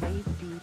Wave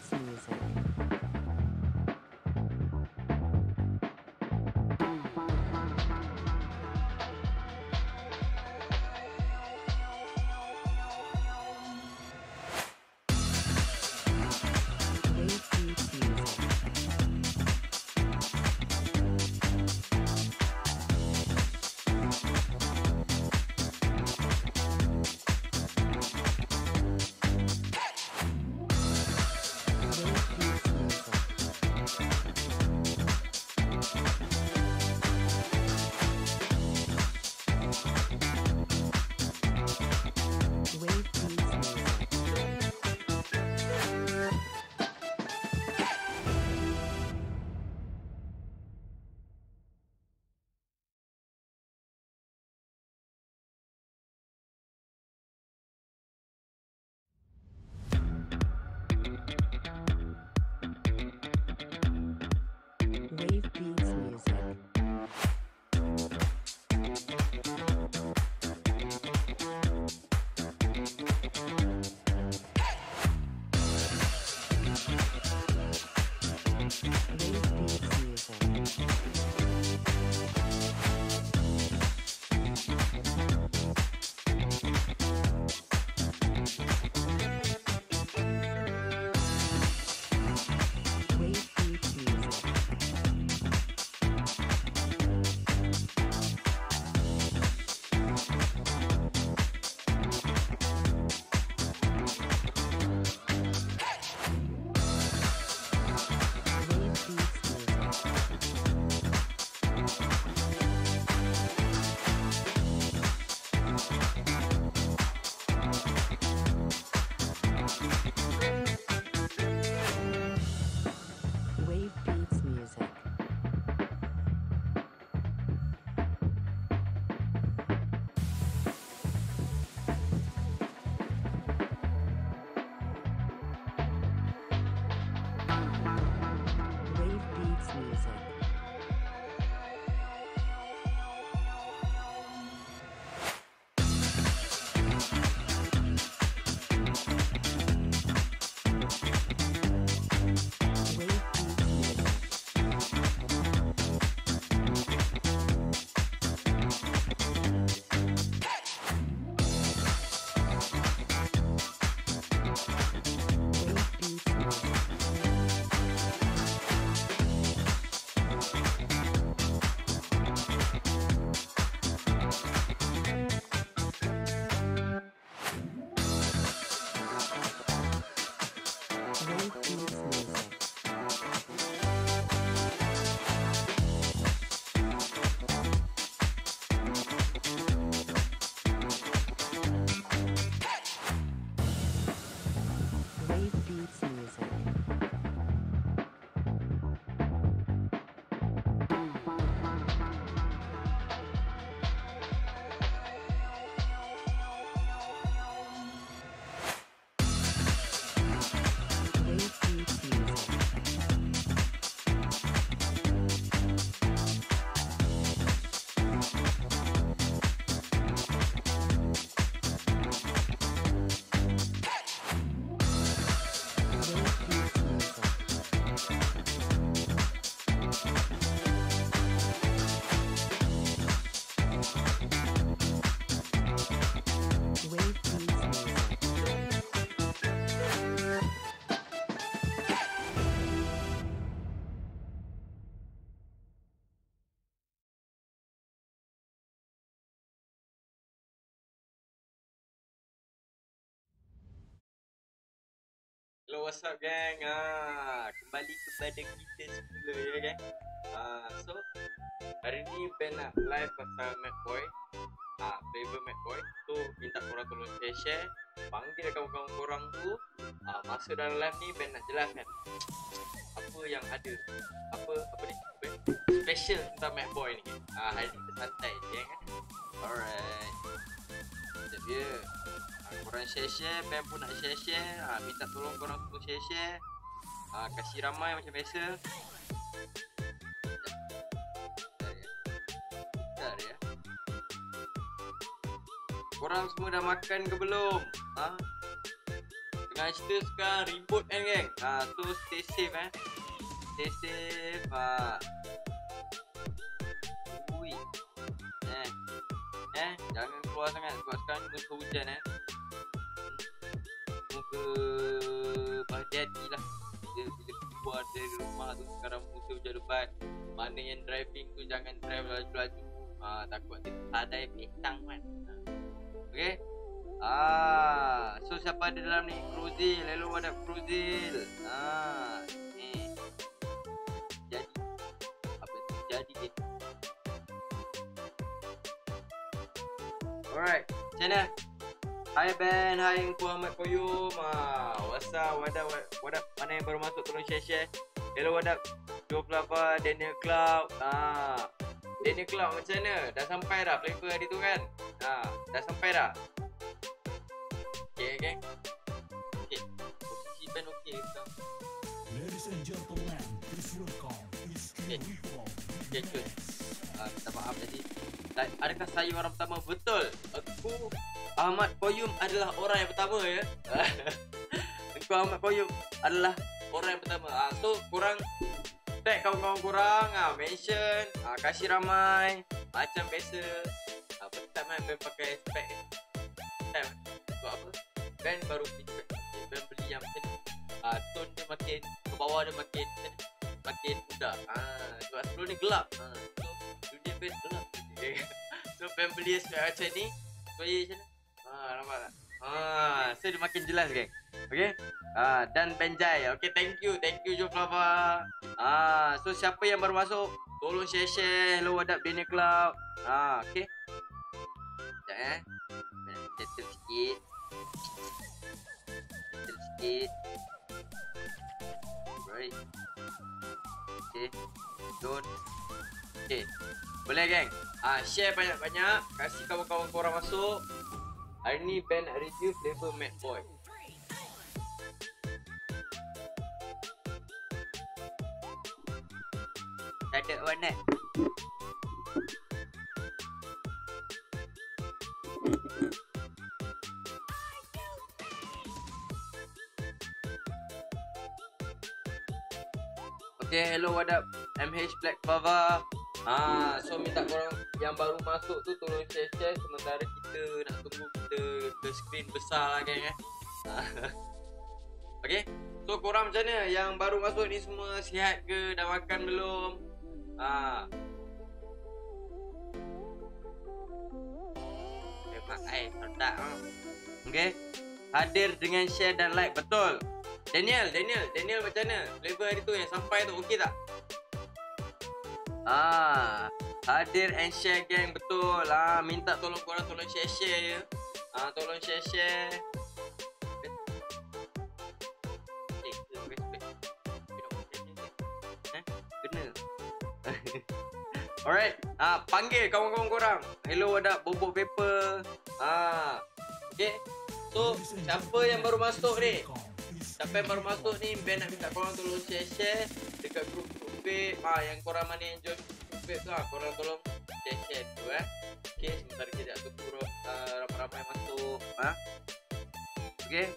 Hello, what's up gang? Ah, kembali kepada kita semula ya gang. Ah, so hari ni Ben nak live pasal MacBoy. Ah, flavor MacBoy. So minta korang tolong share share. Panggil kawan-kawan korang tu. Ah, masuk dalam live ni Ben nak jelaskan apa yang ada. Apa apa ni? Ni? Special tentang MacBoy ni. Ah, hari ni santai je gang. eh. Alright. Sekejap ya. Ah, korang share-share, Ben pun nak share-share. Ah, minta tolong korang semua share-share. Ah, kasih ramai macam biasa. Bentar ya. Ya. Korang semua dah makan ke belum? Ha? Tengah cerita sekarang ribut kan geng? Ha, so stay safe eh. Stay safe. Ha. Eh. Eh, jangan keluar sangat sebab sekarang ni hujan eh. Semoga berhati-hati lah bila, bila keluar dari rumah tu sekarang musim hujan lebat. Mana yang driving tu jangan drive laju-laju. Ha, takut dia sadai petang kan. Ha. Okay. Ah, so siapa ada dalam ni? Cruzil. Hello, ada Cruzil. Ah, dia. Alright. Mana? Hai Ben, hai Engku Ahmad Koyum. Ah, what's up? What up? What up? Mana yang baru masuk tolong share-share. Hello, what up? Joe Flava, Daniel Cloud. Ah, Daniel Cloud macam mana? Dah sampai dah flavor hari tu kan? Ha, dah sampai dah? Okay, okay. Okay, posisi Ben okay ke? Ladies and gentlemen, please welcome Okay. Iski Wipro. Okay, good. Uh, minta maaf tadi. Adakah saya orang pertama? Betul. Aku Ahmad Koyum adalah orang yang pertama ya. Aku Ahmad Koyum adalah orang yang pertama. Ah, so korang tag kawan-kawan korang, ah, mention, ah, kasih ramai macam biasa. Ah, pertama main Ben pakai spek. Time. Sebab apa? Ben baru beli spek. Okay, Ben beli yang macam ni. Ah, tone dia makin ke bawah dia makin makin mudah. Ah, sebab sebelum ni gelap. Ah, so dunia Ben gelap. Okay. so Ben beli spek macam ni supaya macam ni. Ah, nampak tak? Ah, so dia makin jelas geng. Okay? Ah, dan Benjai. Okay, thank you. Thank you Jo Flava. Ah, so siapa yang baru masuk, tolong share-share. Hello, what up Daniel Cloud. Ah, okay. Sekejap eh. Settle sikit. Settle sikit. Right. Okay. Don't. Okay. Boleh geng? Ah, share banyak-banyak. Kasih kawan-kawan korang masuk. Hari ni Ben nak review flavor Mad Boy. Tak ada warna. Okay, hello, what up? MH Black Bava. Ah, so minta korang yang baru masuk tu tolong share-share sementara kita nak tunggu kita ke screen besar lah geng eh. Okay, so korang macam mana? Yang baru masuk ni semua sihat ke? Dah makan belum? Ah. Memang air sedap ah. Hadir dengan share dan like betul. Daniel, Daniel, Daniel macam mana? Flavor hari tu yang sampai tu okey tak? Ah, hadir and share gang betul. Ah, minta tolong korang tolong share-share ya. Ah, tolong share-share. Eh. Eh. Alright, ah panggil kawan-kawan korang. Hello, ada bobok paper. Ah, okay. So, siapa yang baru masuk ni? Siapa yang baru masuk ni Ben nak minta korang tolong share-share Dekat grup grup ah, Yang korang mana yang join grup babe tu ah, Korang tolong share-share tu eh. Okay sebentar kejap tunggu uh, ramai-ramai masuk. Ah. Okay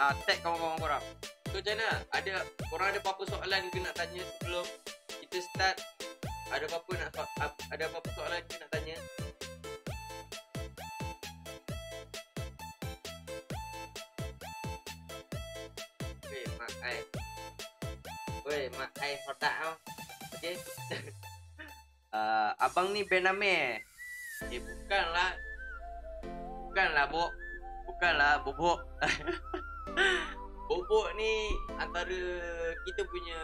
ah, Tag kawan-kawan korang. So macam mana? Ada, Korang ada apa-apa soalan ke nak tanya sebelum kita start? Ada apa-apa nak ada apa-apa soalan ke nak tanya Ai. Weh, mak ai sodak tau. Okey. uh, abang ni Ben Amir. Eh, bukanlah. Bukanlah, Bok. Bukanlah, Bobok. Bobok ni antara kita punya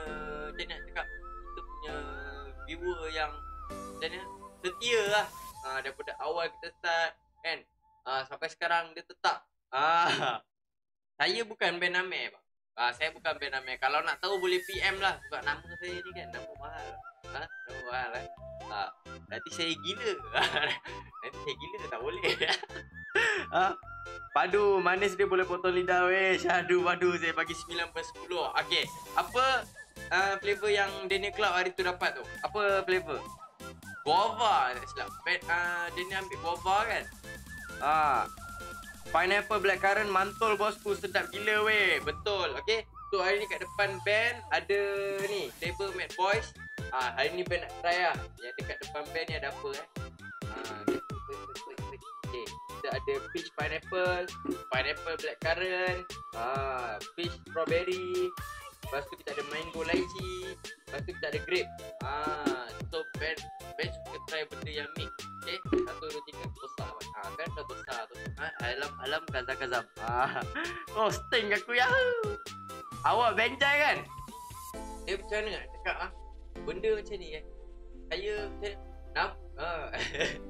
macam nak cakap kita punya viewer yang macam mana setia lah uh, daripada awal kita start kan uh, sampai sekarang dia tetap ah saya bukan Ben Amir bang Ah, saya bukan Ben Amir. Kalau nak tahu boleh PM lah sebab nama saya ni kan nama mahal. Ha? Nama mahal eh. Ha, nanti saya gila. nanti saya gila tak boleh. ha? Padu, manis dia boleh potong lidah weh. Syahdu padu saya bagi 9 per 10. Okey. Apa uh, flavor yang Daniel Club hari tu dapat tu? Apa flavor? Guava, tak silap. Uh, Daniel ambil guava kan? Ah. Pineapple blackcurrant mantul bosku sedap gila weh. Betul. Okey. So hari ni kat depan band ada ni label Mad Boys. Ah hari ni band nak try lah. Yang dekat depan band ni ada apa eh? Ah okay. Kita ada peach pineapple, pineapple blackcurrant, ah peach strawberry. Lepas tu kita ada mango lychee. Lepas tu kita ada grape. Ah so band band suka try benda yang mix. Okay. Satu, dua, tiga. Besar. Ah kan dah besar tu. Ah, alam alam kazam kazam. Ah. Oh sting aku ya. Awak benjai kan? Dia macam mana nak cakap ah? Benda macam ni kan? Saya macam Nap? Ah.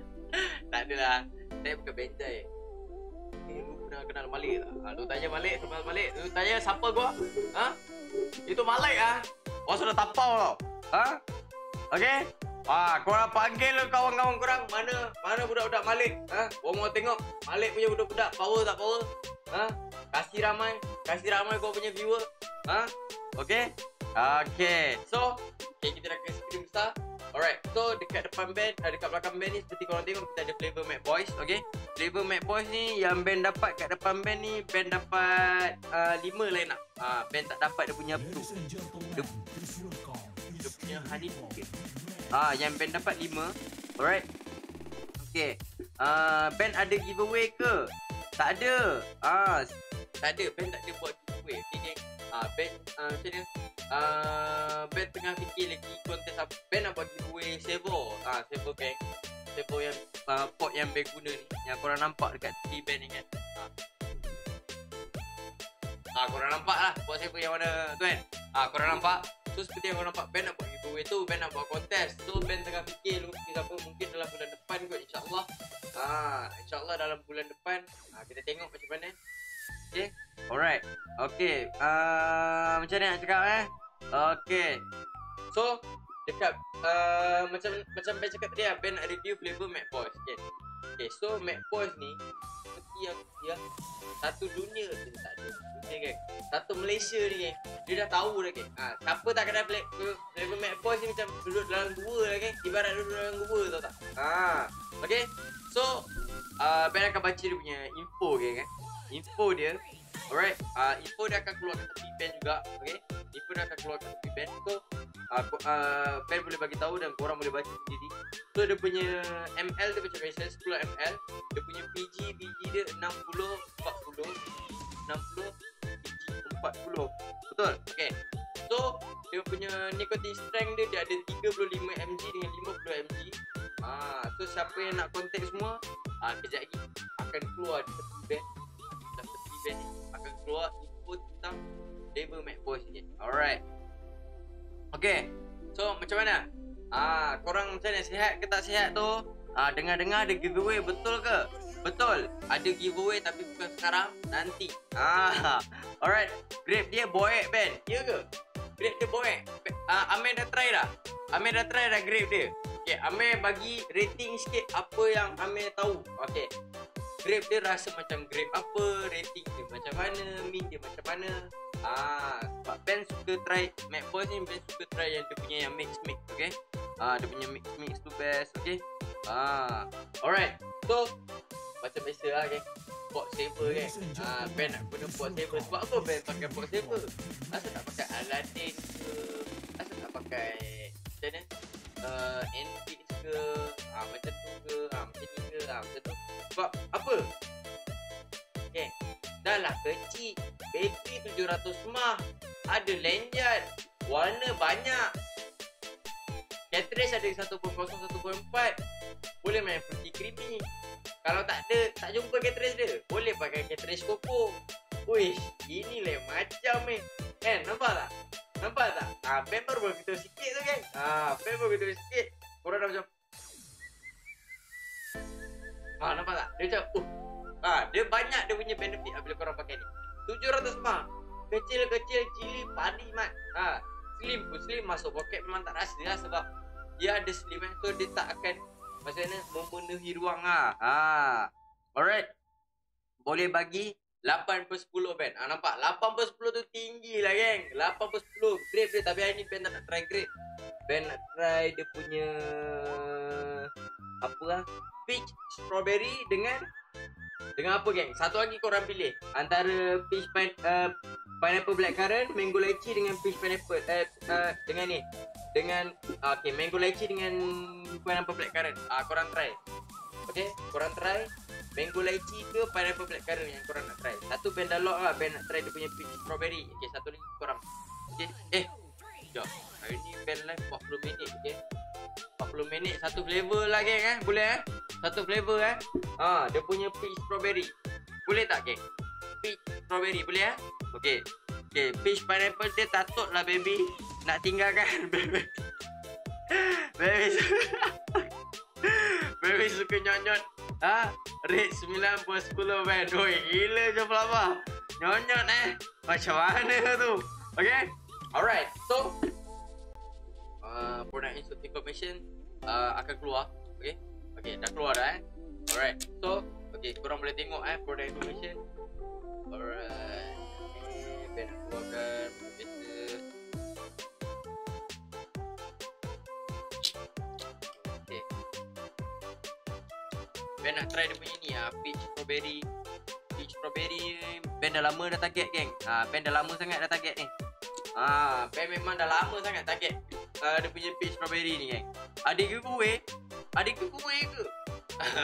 tak adalah. Saya bukan benjai. Eh, lu pernah kenal Malik tak? Ah, lu tanya Malik, kenal Malik. Lu tanya siapa gua? Ha? Itu Malik ah. Gua sudah tapau tau. Ha? Okey? Ah, korang panggil lu kawan-kawan korang mana mana budak-budak Malik? Ha? Gua mau tengok Malik punya budak-budak power tak power? Ha? Kasih ramai, kasih ramai kau punya viewer. Ha? Okay? Okay. So, okay, kita dah kasi screen besar. Alright. So, dekat depan band, uh, dekat belakang band ni seperti korang tengok kita ada flavor Mac Boys. Okay? Flavor Mac Boys ni yang band dapat kat depan band ni, band dapat uh, 5 line up. Uh, band tak dapat dia punya apa tu. Welcome Dia is punya honey. King Ah, yang band dapat 5. Alright. Okay. Uh, band ada giveaway ke? Tak ada. Ah, tak ada. Band tak ada buat giveaway. Okay, geng. Ah, band uh, macam mana? Ah, band tengah fikir lagi kontes apa. Band nak buat giveaway servo. Ah, servo band. Servo yang uh, pot yang band guna ni. Yang korang nampak dekat tepi band ni kan. Ah. Ah, korang nampak lah buat servo yang mana tu kan. Ah, korang nampak. So seperti yang korang nampak band nak buat giveaway tu, band nak buat kontes. So band tengah fikir lu fikir apa mungkin dalam bulan depan kot insya-Allah. Ah, insya-Allah dalam bulan depan ah, kita tengok macam mana. Okay. Alright. Okay. Uh, macam mana nak cakap eh? Okay. So dekat uh, macam macam Ben cakap tadi lah, Ben nak review flavor Mac Boys. Okay. Okay, so Mac Boys ni seperti yang dia satu dunia je tak ada. Okay, geng. Satu Malaysia ni geng. Dia dah tahu dah geng. Ha, siapa tak kenal flavor, flavor Mac Boys ni macam duduk dalam gua lah geng. Ibarat duduk dalam gua tau tak? Ha. Okay. So uh, Ben akan baca dia punya info geng eh. Info dia Alright, uh, info dia akan keluar tepi band juga, okay? Info dia akan keluar tepi band. So, uh, uh, band boleh bagi tahu dan korang boleh baca sendiri. So, dia punya ML dia macam biasa 10 ml. Dia punya PG, PG dia 60, 40, 60, PG 40. Betul? Okay. So, dia punya nicotine strength dia, dia ada 35 mg dengan 50 mg. Ah, so siapa yang nak contact semua, ah kejap lagi akan keluar di tepi band. Band ni akan keluar info tentang label Mac Boys ni. Alright. Okay. So macam mana? Ah, korang macam mana sihat ke tak sihat tu? Ah, dengar-dengar ada giveaway betul ke? Betul. Ada giveaway tapi bukan sekarang, nanti. Ah. Alright. Grape dia boek Ben. Ya ke? Grape dia boek. Ah, Amir dah try dah. Amir dah try dah grape dia. Okay, Amir bagi rating sikit apa yang Amir tahu. Okay. Grape dia rasa macam grape apa, rating dia macam mana, mint dia macam mana. Ah, sebab Ben suka try Mac Boys ni Ben suka try yang dia punya yang mix mix, okay? Ah, dia punya mix mix tu best, okay? Ah, alright. So, macam biasa lah, okay? Pot saver kan? Ah, Ben nak guna pot saver. Sebab apa Ben pakai pot saver? Asal tak pakai Aladdin ke? Asal tak pakai macam mana? Uh, Enfield ke? Ah, macam tu ke? Ah, macam ni ke? Ah, macam tu. Sebab apa? Okay. Dah lah kecil. Bateri 700 mah. Ada lenjat. Warna banyak. Cartridge ada 1.0, 1.4. Boleh main putih creamy. Kalau tak ada, tak jumpa cartridge dia. Boleh pakai cartridge Coco. Uish, ini lain macam eh. Kan, nampak tak? Nampak tak? Ah, pen baru beritahu sikit tu kan? Ah, pen baru beritahu sikit. Korang dah macam Ah, nampak tak? Dia macam, uh. Ah, dia banyak dia punya benefit lah bila korang pakai ni. 700 mah. Kecil-kecil, cili, padi mat. Ah, slim pun slim masuk poket memang tak rasa lah sebab dia ada slim kan. So, dia tak akan macam mana memenuhi ruang lah. Ah. Alright. boleh bagi 8 per 10 Ben. Ah nampak 8 per 10 tu tinggi lah geng. 8 per 10. Great great tapi hari ni Ben tak nak try great. Ben nak try dia punya apa lah? Peach strawberry dengan dengan apa geng? Satu lagi korang pilih antara peach pine, uh, pineapple blackcurrant, mango lychee dengan peach pineapple uh, uh, dengan ni. Dengan uh, okay, mango lychee dengan pineapple blackcurrant. Ah uh, korang try. Okay, korang try Lychee ke pineapple blackcurrant yang korang nak try? Satu Ben dah lah Ben nak try dia punya peach strawberry. Okay satu lagi korang. Okay Eh Sekejap. Hari ni Ben live 40 minit okay? 40 minit satu flavor lah geng eh? Boleh eh? Satu flavor eh? Ha, Dia punya peach strawberry. Boleh tak geng? Peach strawberry boleh eh? Okay. Okay peach pineapple dia takut lah baby. Nak tinggalkan baby. Baby Baby suka nyonyot Ha? Rate 9 per 10 man Oi gila je pelapa Nyonyot eh. Macam mana tu? Okay Alright So uh, Product information uh, Akan keluar Okay Okay dah keluar dah eh. Alright So Okay korang boleh tengok eh Product information. Alright Ben nak try dia punya ni ah peach strawberry. Peach strawberry Ben dah lama dah target geng. Ah Ben dah lama sangat dah target ni. Ah Ben memang dah lama sangat target uh, dia punya peach strawberry ni geng. Ada giveaway? Ada giveaway ke?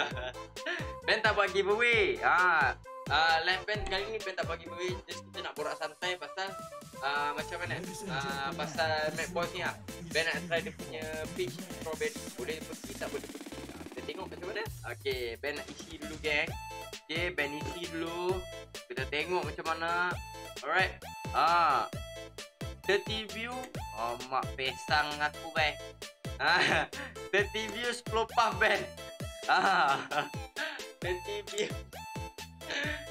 ben tak buat giveaway. Ah uh, live Ben kali ni Ben tak bagi giveaway. Just kita nak borak santai pasal uh, macam mana? Uh, pasal Mac Boys ni ah. Ben nak try dia punya peach strawberry. Boleh pergi tak boleh pergi tengok macam mana? Okay, Ben nak isi dulu geng. Okay, Ben isi dulu. Kita tengok macam mana. Alright. Ah, 30 view. Oh, mak pesang aku ben. Ah, 30 view 10 puff Ben. Ah, 30 view.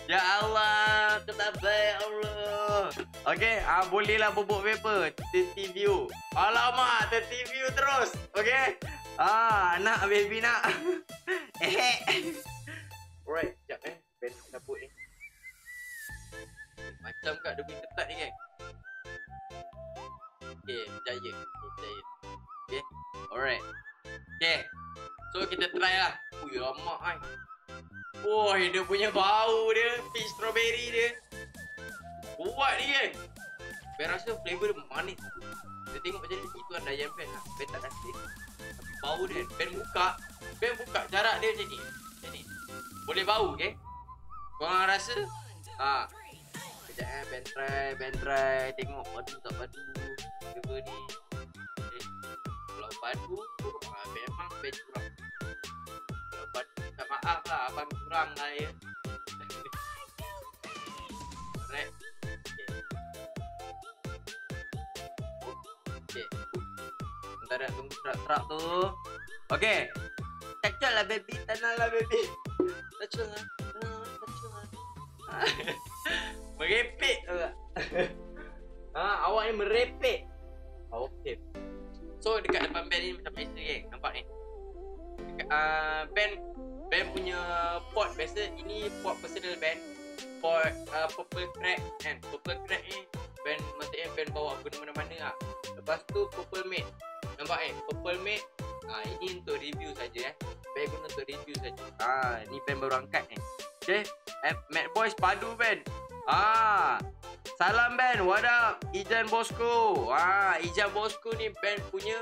Ya Allah, kenapa ya Allah. Okay, ah, bolehlah bubuk paper. 30 view. Alamak, 30 view terus. Okay Ah, nak baby nak. eh. Alright, jap eh. Ben cabut ni. Macam kat dia ketat ni kan. Okay, jaya. Okay, jaya. Okay, alright. Okay. So, kita try lah. Ui, lama kan. Woi, dia punya bau dia. Peach strawberry dia. Kuat ni kan. Ben rasa flavor dia manis. Kita tengok macam ni. Itu anda yang Ben lah. Ben tak rasa bau dia Ben buka. Ben buka jarak dia macam ni. Macam ni. Boleh bau okay Korang rasa? Ha. Sekejap eh. Ben try Ben try. Tengok padu tak padu. Flavor ni? Okay. Kalau padu ha, Memang Ben kurang. Kalau padu Tak maaf lah Abang kurang lah ya antara tunggu truk-truk tu. Okey. Cacul lah baby, tanah lah baby. Cacul lah. Cacul lah. merepek tu tak? ha, awak ni merepek. Oh, Okey. So dekat depan band ni macam biasa kan? Nampak ni? Dekat uh, band band punya pot biasa ini pot personal band. Pot uh, purple crack kan. Purple crack ni band maksudnya band bawa ke mana-mana lah. Lepas tu purple mate Nampak eh? Purple Mate ha, Ini untuk review saja eh. Pen guna untuk review saja. Ah, ha, Ni pen baru angkat ni Okay eh, Mad Boys padu pen Ah, Salam Ben. What up? Ijan Bosco. Ah, Ijan Bosco ni Ben punya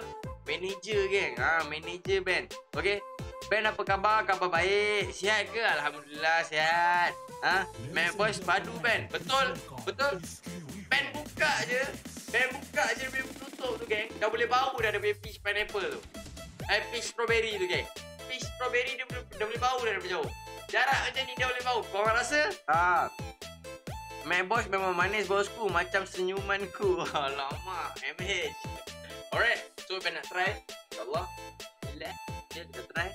Manager geng. Ah, Manager Ben. Okay Ben apa khabar? Khabar baik? Sihat ke? Alhamdulillah sihat. Ah, Mad Boys padu Ben. Betul? Betul? Ben buka je Ben buka je Ben tutup tu geng. Dah boleh bau dah Dia punya peach pineapple tu. Eh peach strawberry tu geng. Peach strawberry dia dah boleh bau dah Dari jauh. Jarak macam ni dia boleh bau. Korang rasa? Haa My boss memang manis bosku Macam senyumanku Alamak MH Alright So Ben nak try. InsyaAllah. Dia kita try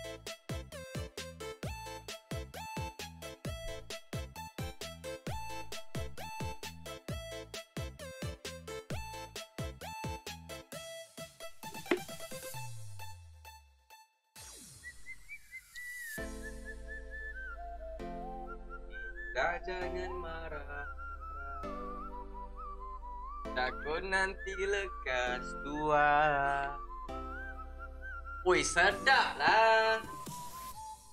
nanti lekas tua Woi sedap lah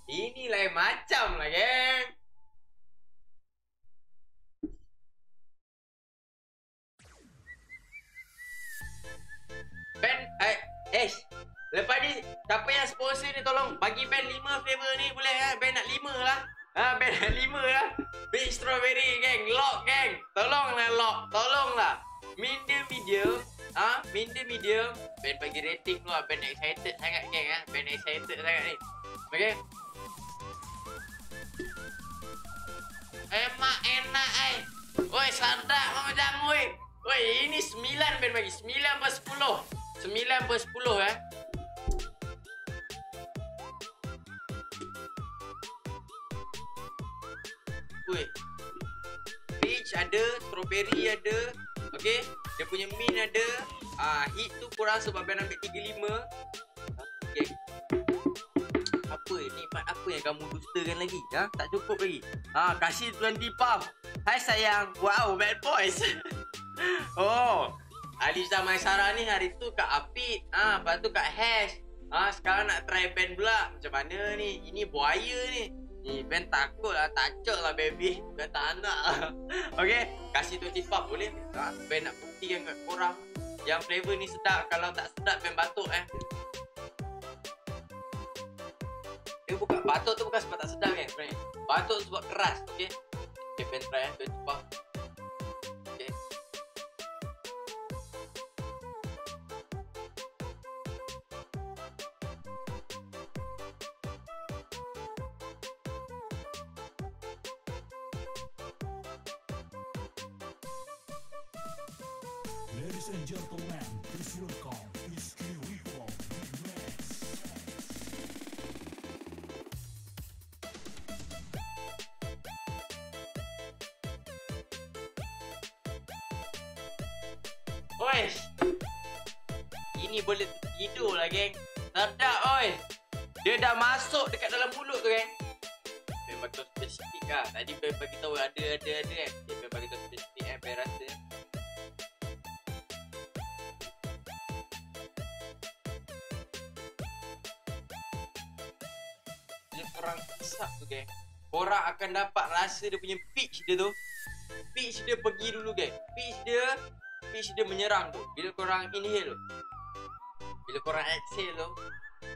Ini lain macam lah geng Ben, eh, eh, lepas ni siapa yang sponsor ni tolong bagi Ben 5 flavor ni boleh eh? Ben nak 5 lah. Ha, Ben nak 5 lah. Big strawberry geng, lock geng. Tolonglah lock, tolonglah. Medium. Ah, ha? medium medium. Ben bagi rating dulu lah. Ben excited sangat geng. Ha? Ben excited sangat ni. Okay. Emak enak ai. Oi, sadar macam oi. Oi, ini 9 Ben bagi. 9 per 10. 9 per 10 eh. Ui. Peach ada, strawberry ada. Okay. Dia punya mint ada. Ah, hit tu kurang sebab Ben ambil 35. Okay. Apa ni? Apa yang kamu dustakan lagi? Ha? Tak cukup lagi. Ha, kasih 20 puff. Hai sayang. Wow, bad boys. oh, Aliza Maisara ni hari tu kat Apit ah, ha, Lepas tu kat Hash ah, ha, Sekarang nak try band pula Macam mana ni Ini buaya ni Ni band takut lah Tacuk lah baby. Ben tak nak lah. Okay Kasih 20 puff boleh? Ha, Ben nak buktikan kat korang. Yang flavor ni sedap. Kalau tak sedap Ben batuk eh. Eh bukan Batuk tu bukan sebab tak sedap kan Batuk sebab keras Okay? Okay Ben try eh 20 puff Korang inhale tu. Bila korang exhale tu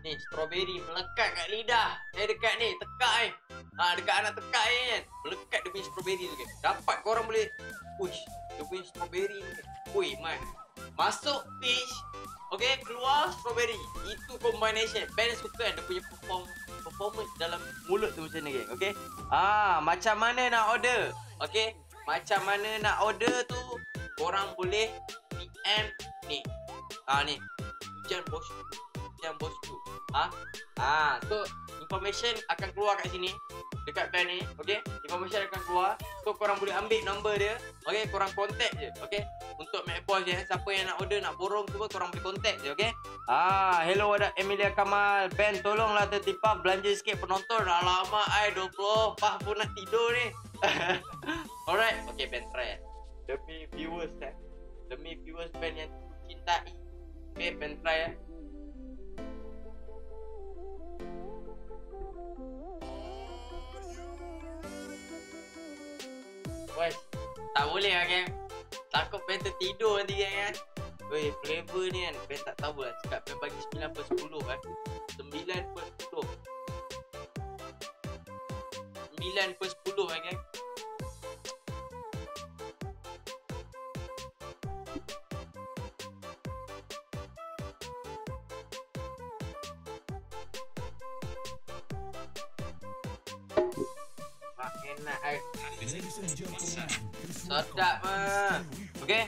Ni strawberry melekat kat lidah. Eh dekat ni tekak ni. Ha, Dekat anak tekak ni kan Melekat dia punya strawberry tu kan. Dapat korang boleh Uish Dia punya strawberry ni Ui man. Masuk pitch Okay keluar strawberry. Itu combination Ben suka kan dia punya perform Performance dalam mulut tu macam ni geng Okay? Ah, Macam mana nak order? Okay Macam mana nak order tu korang boleh PM ni. Ah ni. Hujan bos. Hujan bosku. Ha? Ah, so information akan keluar kat sini dekat pen ni, okey? Information akan keluar. So korang boleh ambil nombor dia. Okey, korang contact je, okey? Untuk Mac Boss je, siapa yang nak order, nak borong semua korang boleh contact je, okey? Ah, hello ada Emilia Kamal. Ben tolonglah tertipah belanja sikit penonton. Alamak ai 24 pun nak tidur ni. Alright, okey Ben try. Demi viewers eh. Demi viewers band yang cintai. Okay, band try eh. Wes, tak boleh lah geng. Takut band tertidur nanti geng kan. Weh, flavor ni kan, band tak tahu lah. Cakap band bagi 9 per 10 kan. 9 per 10. 9 per 10 kan Sedap ah. Rico Okey.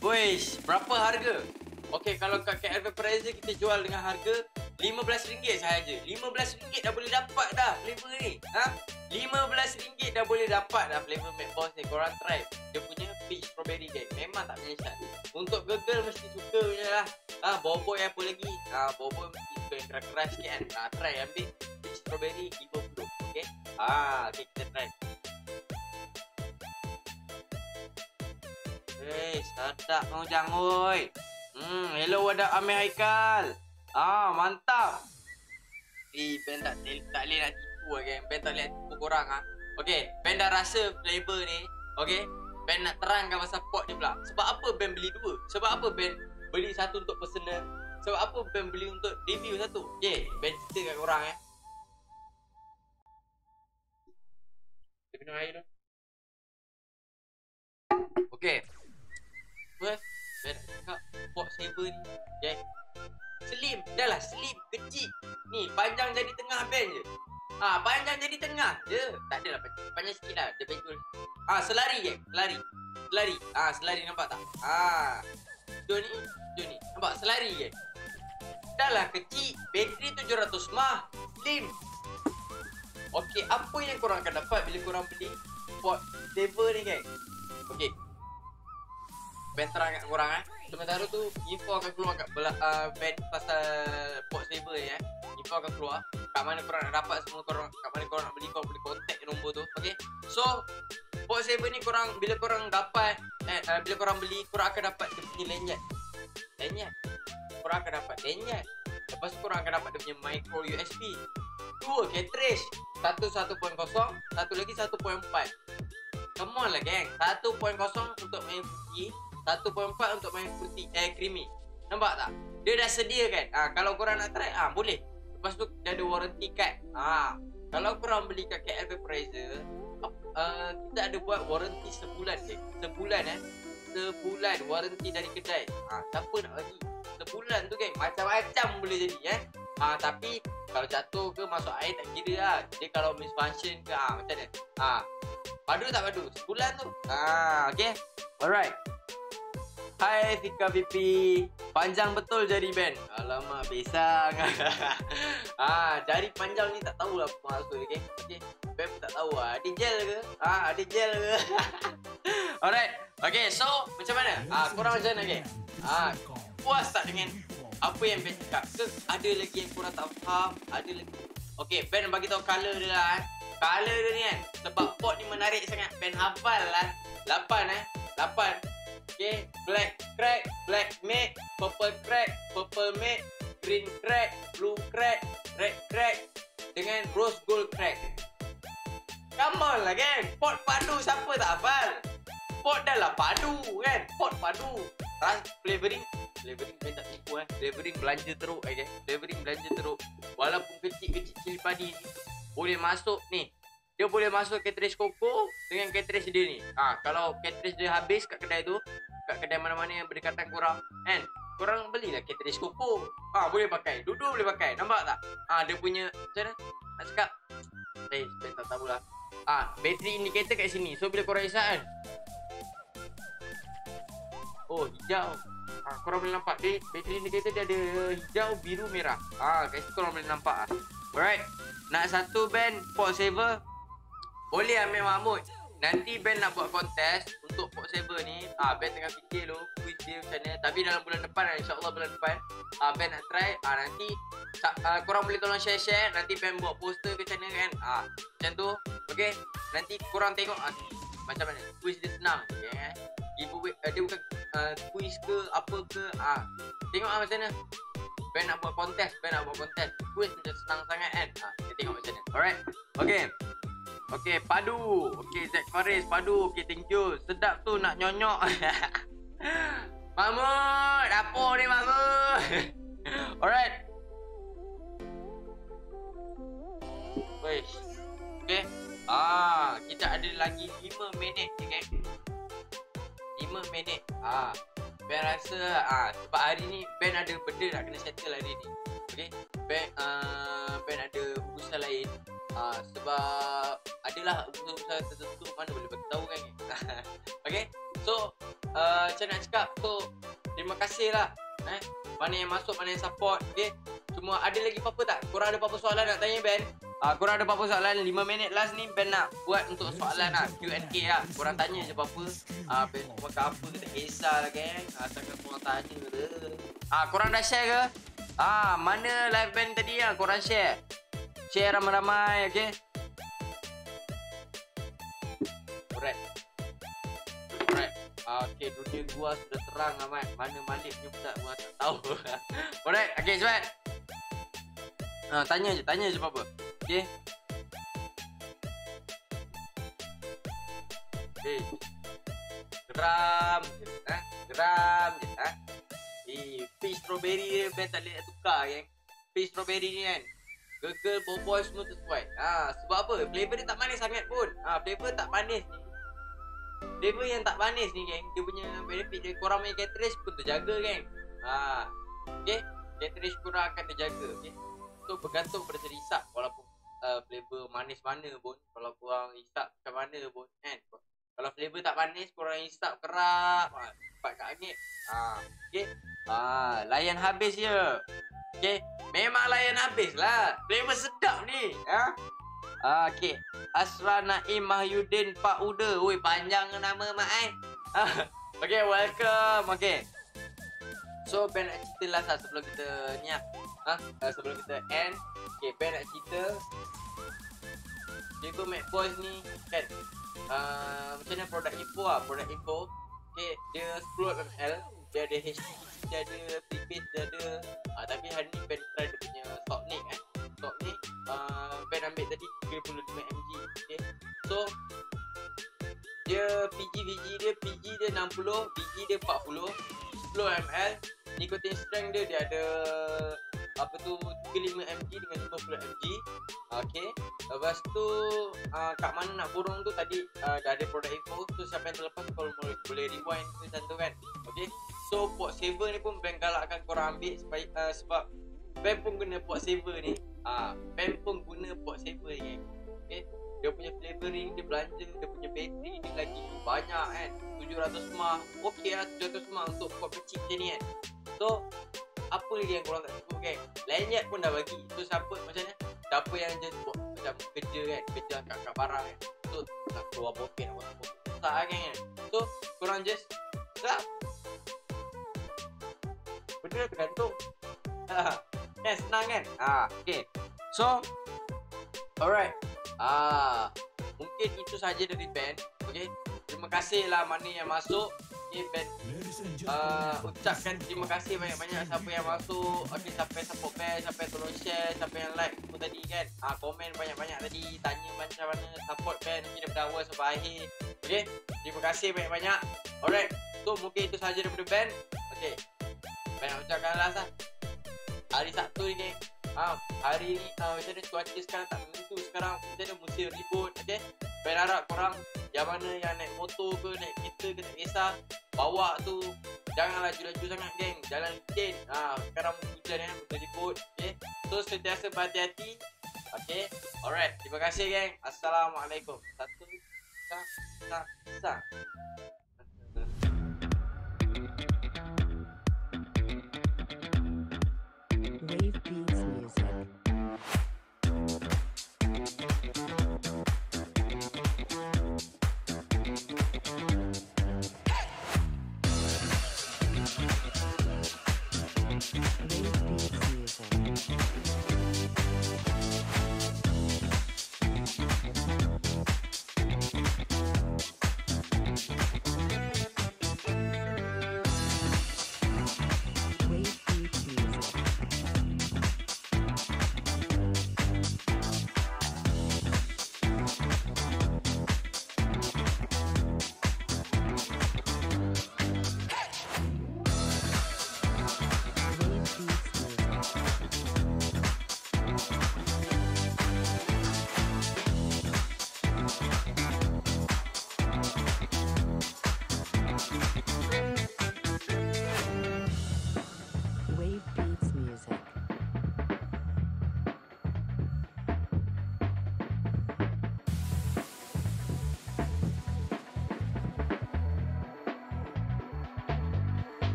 Wish, berapa harga? Okey, kalau kat KL Prizer kita jual dengan harga RM15 sahaja. RM15 dah boleh dapat dah flavor ni. Ha? RM15 dah boleh dapat dah flavor Mac Boss ni. Korang try. Dia punya peach strawberry gang. Memang tak menyesal. Untuk girl mesti suka punya lah. Ha, boboy apa lagi? Ha, boboy mesti suka yang keras-keras sikit kan. Ha, try ambil peach strawberry 50 okey ha ah, kita try. Hey sedap kau jang oi hmm hello ada Amir Haikal. Ah mantap. Ni eh, ben tak tak boleh nak tipu lah, kan okay? ben tak boleh tipu korang ah. Okey ben dah rasa flavor ni okey ben nak terangkan pasal pot ni pula. Sebab apa ben beli dua? Sebab apa ben beli satu untuk personal? Sebab apa ben beli untuk review satu? Okey ben cerita kat korang eh? Minum air tu. Okay. First, Ben nak cakap saver ni. Okay. Slim. Dah lah slim. Kecil. Ni, panjang jadi tengah Ben je. Ah, panjang jadi tengah je. Tak adalah panjang. Panjang sikit lah. Dia. Ah, selari je. Selari. Selari. Ah, selari nampak tak? Ah. Tu ni. Tu ni. Nampak selari je. Dah lah kecil. Bateri 700 mah. Slim. Okey, apa yang korang akan dapat bila korang beli pot saver ni kan? Okey. Ben terang kat korang eh. Sementara tu info akan keluar kat bela, uh, Ben pasal pot saver ni eh. Info akan keluar kat mana korang nak dapat semua korang kat mana korang nak beli korang boleh contact nombor tu. Okey. So pot saver ni korang bila korang dapat eh uh, bila korang beli korang akan dapat dia punya lanyard. Lanyard. Korang akan dapat lanyard. Lepas tu korang akan dapat dia punya micro USB. Dua cartridge. Satu 1.0, satu lagi 1.4. Come on lah geng. 1.0 untuk main putih, 1.4 untuk main putih eh creamy. Nampak tak? Dia dah sedia kan? Ah kalau korang nak try ah boleh. Lepas tu dia ada warranty card. Ah kalau korang beli kat KL Vaporizer, uh, kita ada buat warranty sebulan je. Sebulan eh. Sebulan warranty dari kedai. Ah siapa nak bagi? Sebulan tu geng. Macam-macam boleh jadi eh. Ah tapi kalau jatuh ke masuk air tak kira lah. Dia kalau misfunction ke ah macam mana? Ah. Padu tak padu? Sebulan tu. Ah, okey. Alright. Hai Fika VP. Panjang betul jari Ben. Alamak, besang. ah, jari panjang ni tak tahulah apa maksud okey. Okey. Pun tak tahu ah. Ada gel ke? Ah, ada gel ke? Alright. Okay, so macam mana? Ah, korang macam mana okey? Ah, puas tak dengan apa yang Ben cakap ke? Ada lagi yang korang tak faham? Ada lagi? Okay, Ben bagi tahu color dia lah eh. Color dia ni kan Sebab pot ni menarik sangat. Ben hafal lah. 8 eh. 8 Okay, black crack, black matte Purple crack, purple matte Green crack, blue crack, red crack Dengan rose gold crack. Come on lah kan? Pot padu siapa tak hafal? Pot dah lah padu kan? Pot padu. Ras flavoring Flavoring saya tak tipu eh. Flavoring belanja teruk eh Flavoring belanja teruk. Walaupun kecil-kecil cili padi ni Boleh masuk ni. Dia boleh masuk cartridge koko Dengan cartridge dia ni. Ha, Kalau cartridge dia habis kat kedai tu Kat kedai mana-mana yang berdekatan korang Kan? Korang belilah cartridge koko. Ha, Boleh pakai. Duduk boleh pakai. Nampak tak? Ha, Dia punya Macam mana? Nak cakap? Eh saya tak tahulah Ah, ha, battery indicator kat sini. So bila korang isap kan. Oh, hijau. Ah, korang boleh nampak dia battery indicator dia ada hijau, biru, merah. Ah, situ korang boleh nampak ah. Alright. Nak satu band pot saver? Boleh ambil Mahmud. Nanti Ben nak buat kontes untuk pot saver ni. Ah, Ben tengah fikir dulu quiz dia macam mana. Tapi dalam bulan depan lah, insya-Allah bulan depan. Ah, Ben nak try. Ah, nanti ah, korang boleh tolong share-share. Nanti Ben buat poster ke mana kan. Ah, macam tu. Okay. Nanti korang tengok ah, macam mana. Quiz dia senang. Okay, eh. Giveaway uh, dia bukan uh, quiz ke apa ke. Ah, tengok ah macam mana. Ben nak buat kontes, Ben nak buat kontes. Quiz macam senang sangat kan. Ah, kita tengok macam mana. Alright. Okay. Okay, padu. Okay, Zack Faris, padu. Okay, thank you. Sedap tu nak nyonyok. Mahmud, dapur ni Mahmud. Alright. Wish. Okay. Ah, kita ada lagi 5 minit je, geng. 5 minit. Ah, Ben rasa ah sebab hari ni Ben ada benda nak kena settle hari ni. Okay. Ben uh, Ben ada urusan lain. Ah, sebab adalah usaha-usaha tertentu mana boleh bagi tahu kan okay so uh, macam nak cakap so terima kasih lah eh mana yang masuk mana yang support okay cuma ada lagi apa-apa tak korang ada apa-apa soalan nak tanya Ben uh, korang ada apa-apa soalan 5 minit last ni Ben nak buat untuk soalan lah Q&A lah korang tanya je apa-apa uh, Ben makan apa ke tak kisah lah geng asalkan korang tanya ke uh, korang dah share ke Ah, mana live band tadi ah korang share? Share ramai-ramai, okay? Alright. Alright. Ah, okay, dunia gua sudah terang amat. Mana Malik punya pula gua tak tahu. Alright, okay, cepat. Ah, tanya je, tanya je apa-apa. Okay. Okay. Geram je, ha? Geram je, ha? Eh, peach strawberry dia Ben tak boleh tukar kan. Peach strawberry ni kan. Girl, boy, boy semua sesuai. Ha, sebab apa? Flavor dia tak manis sangat pun. Ha, flavor tak manis ni. Flavor yang tak manis ni geng Dia punya benefit dia Korang punya cartridge pun terjaga geng ha. Okay Cartridge korang akan terjaga okay? So bergantung pada seri isap Walaupun uh, flavor manis mana pun Kalau korang isap macam mana pun kan Kalau flavor tak manis Korang isap kerap ha, Cepat kat angin ha. Okay ha, Layan habis je Okay Memang layan habis lah Flavor sedap ni ha? Ah, okay. Asra Naim Mahyudin Pak Uda. Oi, panjang nama mak. Ah, okay, welcome. Okay. So, Ben nak cerita lah sebelum kita ni lah. Ha? Uh, sebelum kita end. Okay, Ben nak cerita. Dia Mac Boys ni kan. Uh, macam mana produk info lah. Produk info. Okay, dia 10 ml. Dia ada HTTP, dia ada prepaid, dia ada. Uh, tapi hari ni Ben try dia punya stock ni kan. Stock ni. Uh, Ben ambil tadi 35mg okay. So Dia PG VG dia PG dia 60 VG dia 40 10ml Nicotine strength dia dia ada apa tu 35mg dengan 50mg Okay Lepas tu uh, kat mana nak borong tu tadi uh, dah ada produk info. So siapa yang terlepas kalau boleh, boleh rewind tu macam tu kan. Okay So pot saver ni pun Ben galakkan korang ambil supaya, uh, sebab Ben pun guna pot saver ni. Ah, Ben pun guna pot saver ni. Okay Dia punya flavoring Dia belanja Dia punya bateri Dia lagi banyak kan. 700 mah Okay lah 700 mah Untuk pot kecil macam ni kan So Apa lagi yang korang tak cukup kan? Lanyard pun dah bagi. So siapa macam ni Siapa yang just buat Macam kerja kan? Kerja angkat-angkat barang kan? So nak keluar poket Nak keluar poket Tak kan kan? So korang just Tak Benda tergantung. Kan? Senang kan? Ah, Okay. So Alright. Ah, Mungkin itu saja dari band Okay. Terima kasih lah mana yang masuk Okay band uh, Ucapkan terima kasih banyak-banyak Siapa yang masuk. Okay siapa yang support band Siapa yang tolong share Siapa yang like semua tadi kan. Ah, Komen banyak-banyak tadi Tanya macam mana support band Mungkin daripada awal sampai akhir. Okay Terima kasih banyak-banyak. Alright So mungkin itu saja daripada band. Okay Band nak ucapkan last lah. Hari Sabtu ni ha, Hari ni uh, macam mana cuaca sekarang tak menentu Sekarang. Macam mana musim ribut okay? Ben harap korang Yang mana yang naik motor ke Naik kereta ke tak kisah Bawa tu Janganlah laju-laju sangat geng. Jalan licin ha, Sekarang hujan kan Musim ribut okay? So sentiasa berhati-hati Okay Alright Terima kasih geng. Assalamualaikum. Satu Sa Sa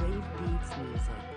Wave Beats Music.